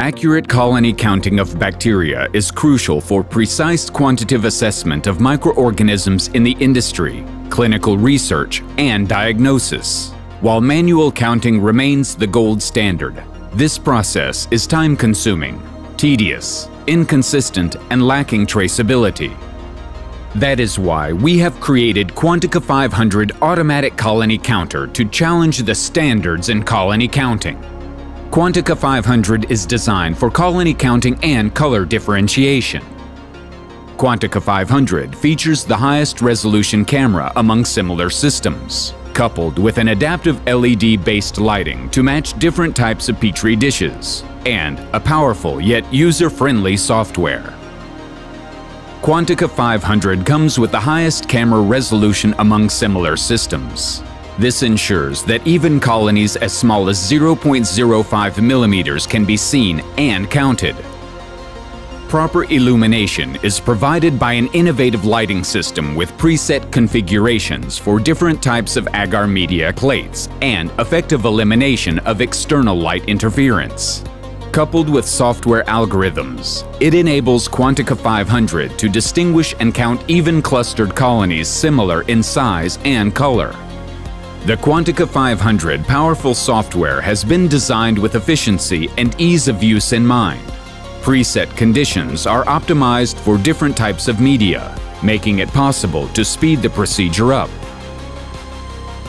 Accurate colony counting of bacteria is crucial for precise quantitative assessment of microorganisms in the industry, clinical research, and diagnosis. While manual counting remains the gold standard, this process is time-consuming, tedious, inconsistent, and lacking traceability. That is why we have created Quantica 500 Automatic Colony Counter to challenge the standards in colony counting. Quantica 500 is designed for colony counting and color differentiation. Quantica 500 features the highest resolution camera among similar systems, coupled with an adaptive LED-based lighting to match different types of Petri dishes, and a powerful yet user-friendly software. Quantica 500 comes with the highest camera resolution among similar systems, this ensures that even colonies as small as 0.05 millimeters can be seen and counted. Proper illumination is provided by an innovative lighting system with preset configurations for different types of agar media plates and effective elimination of external light interference. Coupled with software algorithms, it enables Quantica 500 to distinguish and count even clustered colonies similar in size and color. The Quantica 500 powerful software has been designed with efficiency and ease of use in mind. Preset conditions are optimized for different types of media, making it possible to speed the procedure up.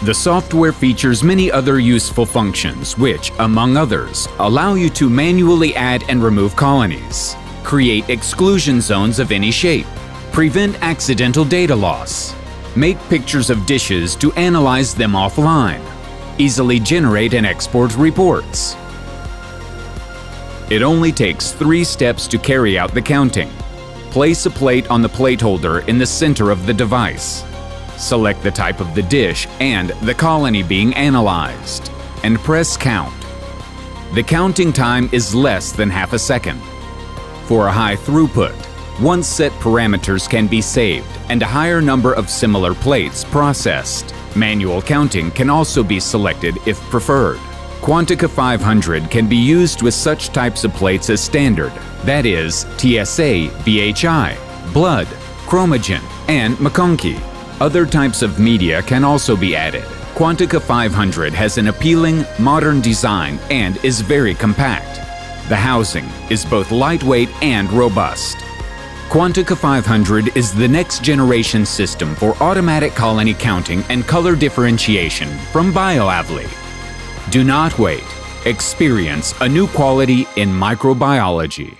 The software features many other useful functions which, among others, allow you to manually add and remove colonies, create exclusion zones of any shape, prevent accidental data loss, Make pictures of dishes to analyze them offline. Easily generate and export reports. It only takes three steps to carry out the counting. Place a plate on the plate holder in the center of the device. Select the type of the dish and the colony being analyzed, and press Count. The counting time is less than half a second. For a high throughput, once set parameters can be saved and a higher number of similar plates processed. Manual counting can also be selected if preferred. Quantica 500 can be used with such types of plates as standard, that is, TSA, BHI, blood, chromogen, and MacConkey. Other types of media can also be added. Quantica 500 has an appealing, modern design and is very compact. The housing is both lightweight and robust. Quantica 500 is the next generation system for automatic colony counting and color differentiation from Bioavlee. Do not wait. Experience a new quality in microbiology.